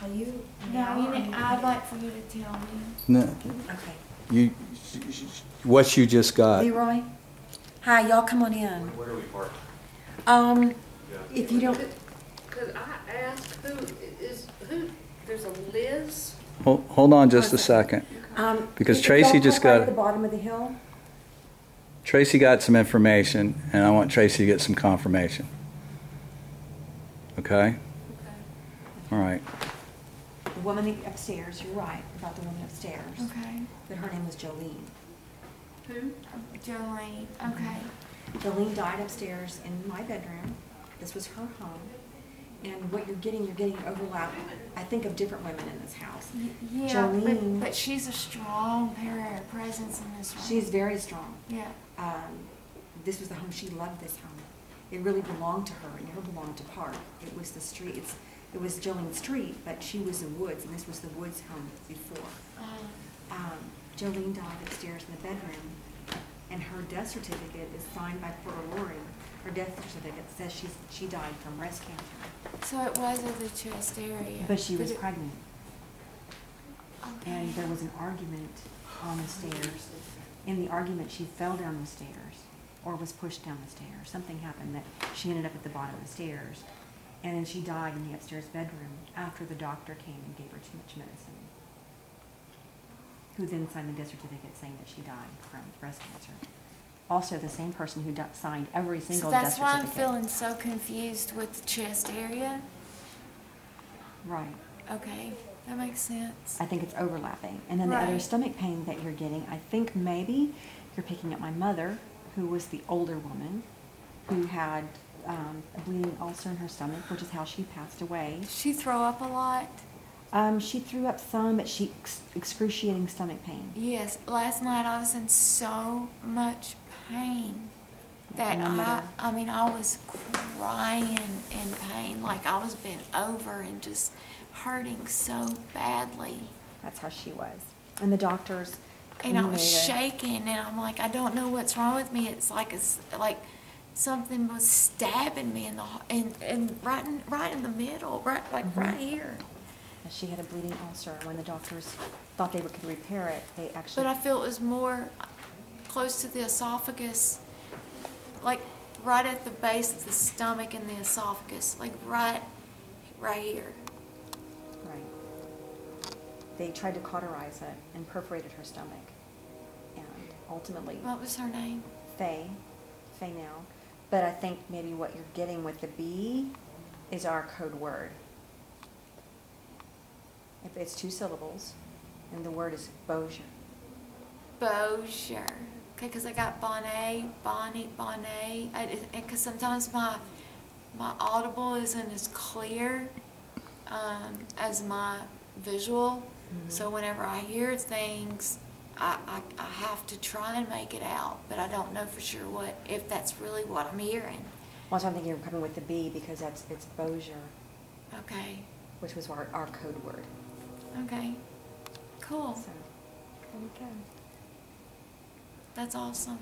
tell you No, now? you or I'd like for you to tell me. No, Okay. you, what you just got, Leroy? Hi, y'all come on in. Where do we park? Um, yeah. if you don't, Could I ask who is, who, there's a Liz? hold, hold on just a second. um. Because Tracy just park right got- At the bottom of the hill? Tracy got some information, and I want Tracy to get some confirmation. Okay? okay? All right. The woman upstairs, you're right, about the woman upstairs. Okay. But her name was Jolene. Who? Jolene, okay. Jolene died upstairs in my bedroom. This was her home. And what you're getting, you're getting overlap, I think, of different women in this house. Y- Yeah, Jolene. but, but she's a strong presence in this room. She's very strong. Yeah, Um, this was the home, she loved this home. It really belonged to her, it never belonged to Park. It was the street, it's, it was Jolene street, but she was in Woods, and this was the Woods home before. uh, Um, Jolene died upstairs in the bedroom, and her death certificate is signed by Porter Loring. Her death certificate says she's, she died from breast cancer. so it was of the chest area. But she was it- pregnant, okay. and there was an argument on the stairs. In the argument, she fell down the stairs, or was pushed down the stairs. Something happened that she ended up at the bottom of the stairs. And then she died in the upstairs bedroom after the doctor came and gave her too much medicine. Who then signed the death certificate saying that she died from breast cancer. Also, the same person who signed every So single death that's why I'm feeling so confused with the chest area. Right. Okay, that makes sense. I think it's overlapping. And then the other stomach pain that you're getting, I think maybe you're picking up my mother, who was the older woman, who had um, a bleeding ulcer in her stomach, which is how she passed away. Did she throw up a lot? Um, she threw up some, but she ex- excruciating stomach pain. Yes, last night I was in so much pain that I I, mean, I was crying in pain, like I was bent over and just hurting so badly. That's how she was. And the doctors. And I was shaking, and I'm like, I don't know what's wrong with me. It's like it's like something was stabbing me in the in, in right in right in the middle, right like Mhm. right here. She had a bleeding ulcer. When the doctors thought they could repair it, they actually. But I feel it was more close to the esophagus, like right at the base of the stomach and the esophagus, like right, right here. Right. They tried to cauterize it and perforated her stomach. And ultimately, What was her name? Faye, Faye now. But I think maybe what you're getting with the B is our code word. If it's two syllables, and the word is Bossier. Bossier. Okay, because I got Bonnet, Bonnie, Bonnet. Because sometimes my my audible isn't as clear um, as my visual. So whenever I hear things, I, I, I have to try and make it out, but I don't know for sure what if that's really what I'm hearing. Well, so I'm thinking you're coming with the B because that's, it's Bossier, Okay, which was our, our code word. okay, cool. So, there you go. That's awesome.